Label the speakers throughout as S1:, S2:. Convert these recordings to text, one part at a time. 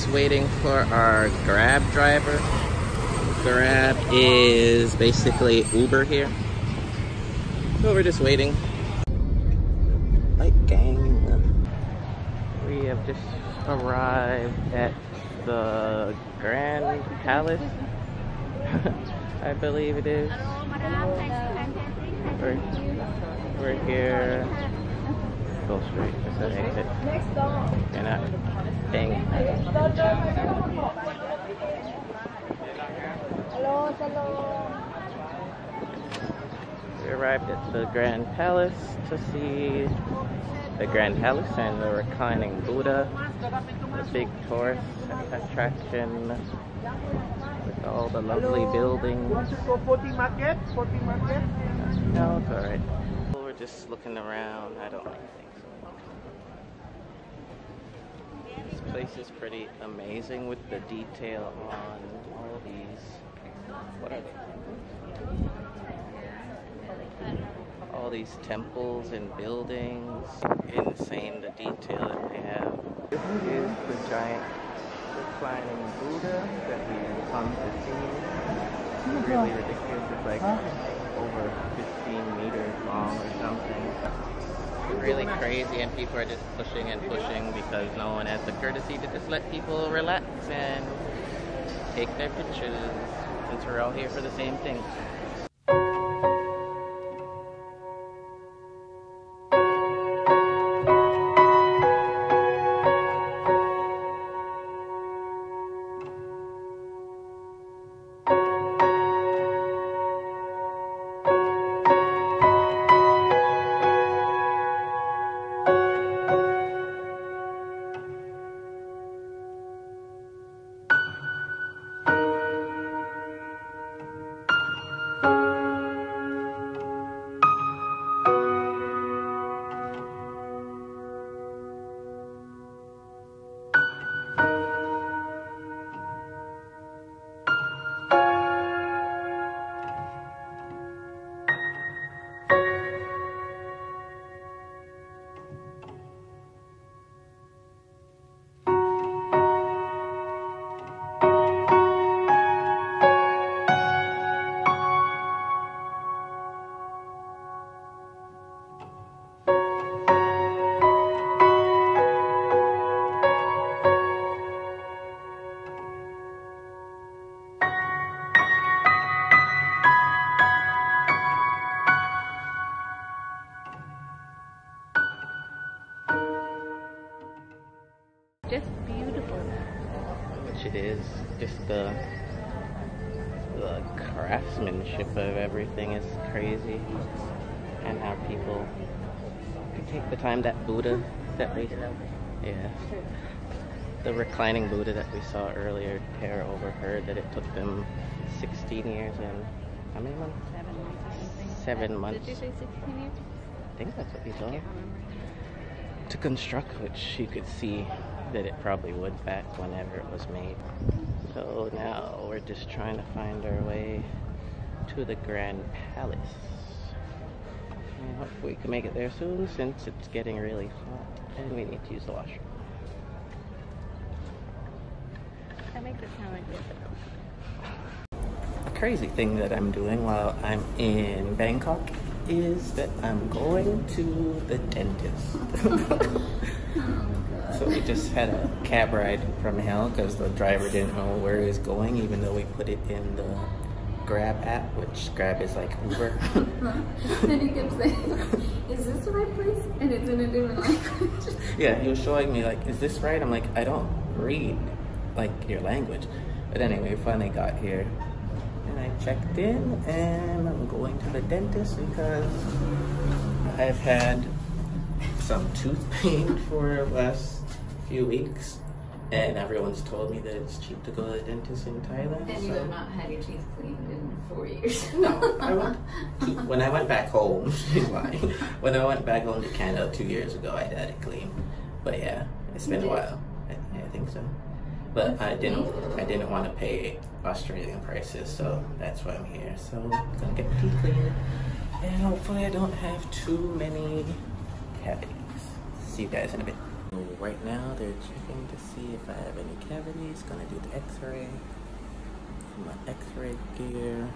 S1: just waiting for our Grab driver. Grab is basically Uber here. So we're just waiting. Like gang. We have just arrived at the Grand Palace. I believe it is. We're, we're here. Go straight. It's an exit. You're not
S2: Hello, hello.
S1: We arrived at the Grand Palace to see the Grand Palace and the reclining Buddha, the big tourist attraction with all the lovely buildings.
S3: Want to go 40 market? 40 market?
S1: No, it's alright. We're just looking around. I don't really think so. This place is pretty amazing with the detail on all of these. What are they? All these temples and buildings. Insane the detail that they have. This is the giant reclining Buddha that we come to see. Oh it's really ridiculous. It's like over 15 meters long or something. Really crazy, and people are just pushing and pushing because no one has the courtesy to just let people relax and take their pictures since we're all here for the same thing.
S2: Just
S1: the the craftsmanship of everything is crazy. And how people take the time that Buddha that we yeah. The reclining Buddha that we saw earlier, Tara overheard that it took them 16 years and how many months?
S2: Seven months.
S1: Seven months.
S2: Did you say 16 years?
S1: I think that's what we saw. To construct, which you could see that it probably would back whenever it was made. So now we're just trying to find our way to the Grand Palace. And hopefully we can make it there soon since it's getting really hot and we need to use the washroom.
S2: That makes it sound like difficult.
S1: A crazy thing that I'm doing while I'm in Bangkok is that I'm going to the dentist. so we just had a cab ride from hell because the driver didn't know where he was going, even though we put it in the Grab app, which Grab is like Uber.
S2: and he kept saying, is this the right place? And it's in a different language.
S1: yeah, he was showing me like, is this right? I'm like, I don't read like your language. But anyway, we finally got here. And I checked in and I'm going to the dentist because I've had some tooth pain for the last few weeks. And everyone's told me that it's cheap to go to the dentist in Thailand.
S2: And you have not had your teeth cleaned in four years.
S1: No, I went when I went back home. She's lying. When I went back home to Canada two years ago, I had it clean. But yeah, it's been a while. I, I think so. But I didn't. I didn't want to pay Australian prices, so that's why I'm here. So I'm gonna get my teeth cleaned, and hopefully I don't have too many cavities. see you guys in a bit. Right now, they're checking to see if I have any cavities. Gonna do the x-ray. My x-ray gear.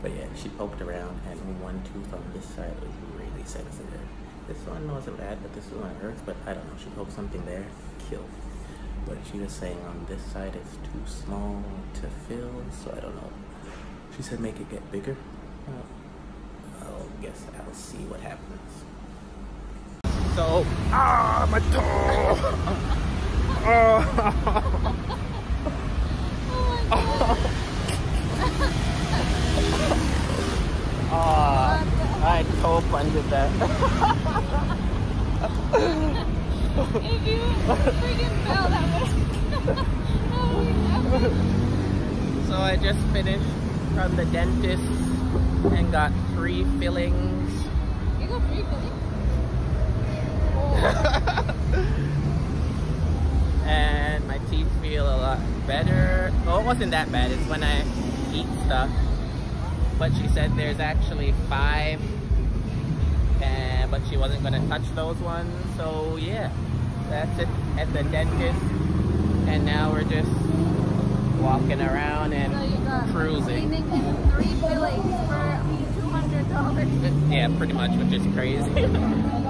S1: But yeah, she poked around and one tooth on this side was really sensitive. This one wasn't bad, but this one hurts. But I don't know, she poked something there, killed. But she was saying on this side it's too small to fill, so I don't know. She said make it get bigger. Uh, I'll guess I'll see what happens. So, ah, my toe! Oh. oh, ah, I toe plunged that.
S2: If you freaking fell, that would that would
S1: So I just finished from the dentist and got three fillings.
S2: You got three fillings?
S1: and my teeth feel a lot better. Well, it wasn't that bad. It's when I eat stuff. But she said there's actually five, and but she wasn't gonna touch those ones. So yeah, that's it at the dentist. And now we're just walking around and
S2: So
S1: cruising.
S2: cleaning and three fillings for two hundred dollars.
S1: Yeah, pretty much, which is crazy.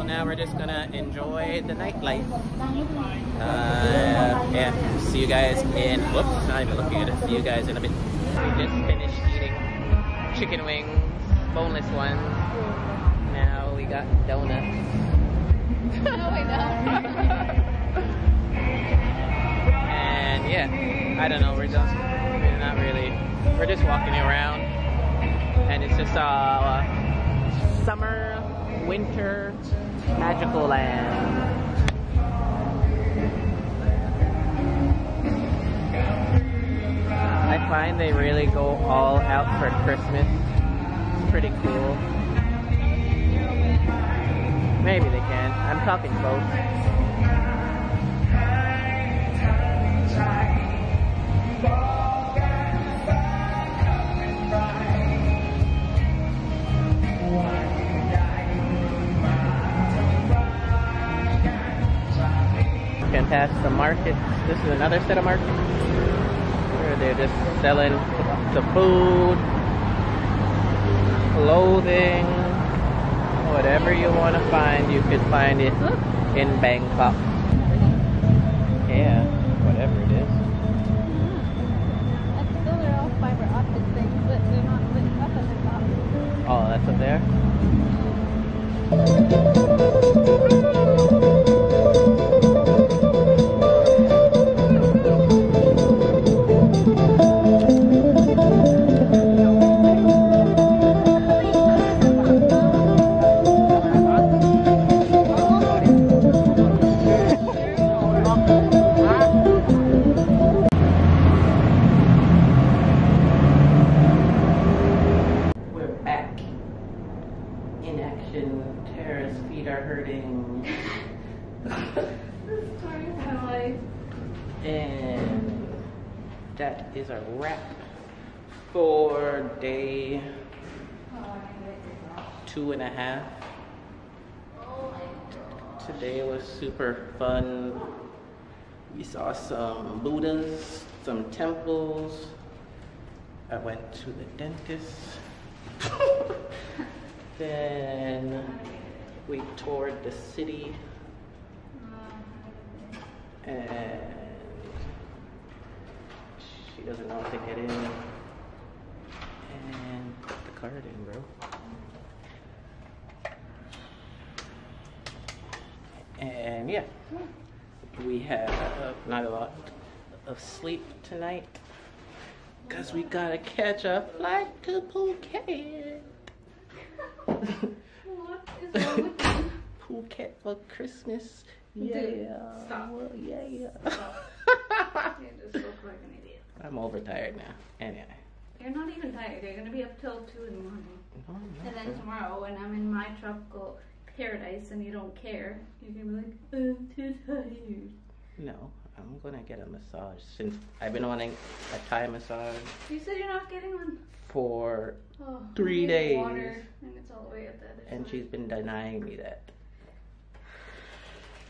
S1: so now we're just gonna enjoy the nightlife. Uh, yeah, see you guys in. Whoops, not even looking at it. See you guys in a bit. We just finished eating chicken wings, boneless ones. Now we got donuts.
S2: no, wait, no.
S1: And yeah, I don't know. We're just we're not really. We're just walking around, and it's just uh, summer, winter, magical land. I find they really go all out for Christmas. It's pretty cool. Maybe they can. I'm talking both. Can pass the markets. This is another set of markets where they're just selling the food, clothing, whatever you want to find, you could find it in Bangkok. Yeah, whatever it is. Hmm.
S2: I still they're all fiber optic things, but they're not lit up at the top.
S1: Oh, that's up there. Hmm. In action. Tara's feet are hurting.
S2: Story of my life.
S1: And that is a wrap for day two and a half. Today was super fun. We saw some Buddhas, some temples. I went to the dentist. then we toured the city and she doesn't know how to get in. And put the card in, bro. And yeah, we have not a lot of sleep tonight because we gotta catch a flight to Phuket.
S2: What is wrong with you?
S1: Phuket for Christmas. Yeah.
S2: Dude, stop.
S1: Well, yeah.
S2: You just look like an idiot.
S1: I'm overtired now. Anyway.
S2: You're not even tired. You're gonna be up till two in the morning.
S1: No,
S2: And then tomorrow, when I'm in my tropical paradise and you don't care, you're gonna be like, I'm too tired.
S1: No, I'm gonna get a massage since I've been wanting a Thai massage
S2: You said you're not getting one.
S1: for,
S2: Oh,
S1: Three days.
S2: Water, all the way up there.
S1: and she's been denying me that.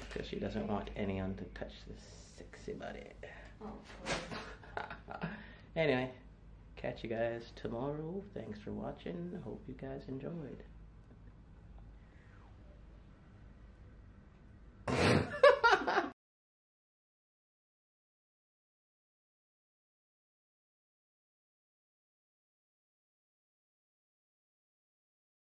S1: Because she doesn't want anyone to touch this sexy body.
S2: Oh.
S1: anyway, catch you guys tomorrow. Thanks for watching. Hope you guys enjoyed.